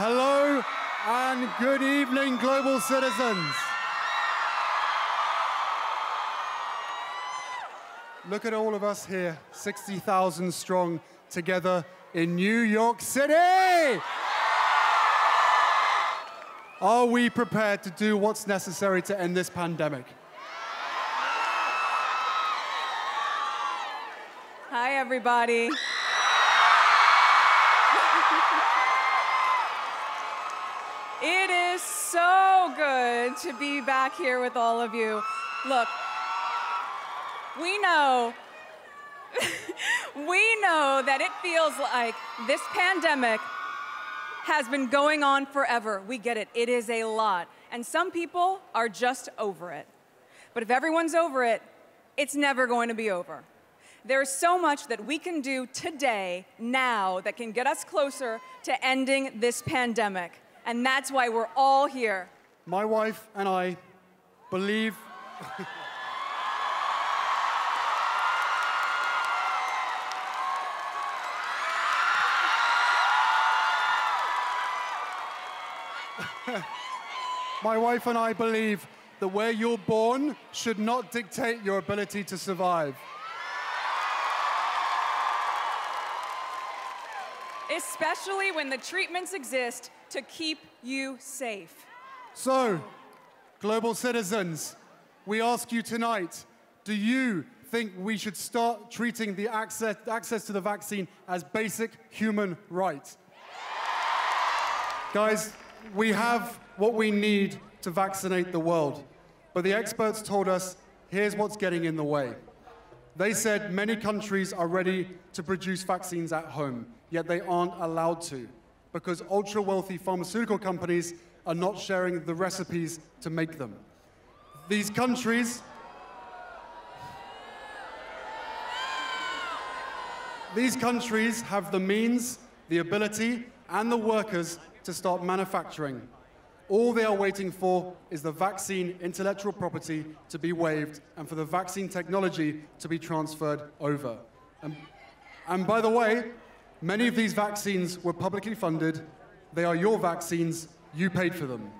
Hello and good evening, global citizens. Look at all of us here, 60,000 strong, together in New York City. Are we prepared to do what's necessary to end this pandemic? Hi, everybody. It is so good to be back here with all of you. Look, we know, we know that it feels like this pandemic has been going on forever. We get it, it is a lot. And some people are just over it. But if everyone's over it, it's never going to be over. There's so much that we can do today, now, that can get us closer to ending this pandemic. And that's why we're all here. My wife and I believe. My wife and I believe that where you're born should not dictate your ability to survive. Especially when the treatments exist to keep you safe. So, global citizens, we ask you tonight do you think we should start treating the access, access to the vaccine as basic human right? Guys, we have what we need to vaccinate the world. But the experts told us here's what's getting in the way. They said many countries are ready to produce vaccines at home, yet they aren't allowed to because ultra wealthy pharmaceutical companies are not sharing the recipes to make them. These countries These countries have the means, the ability, and the workers to start manufacturing. All they are waiting for is the vaccine intellectual property to be waived and for the vaccine technology to be transferred over. And, and by the way, many of these vaccines were publicly funded. They are your vaccines. You paid for them.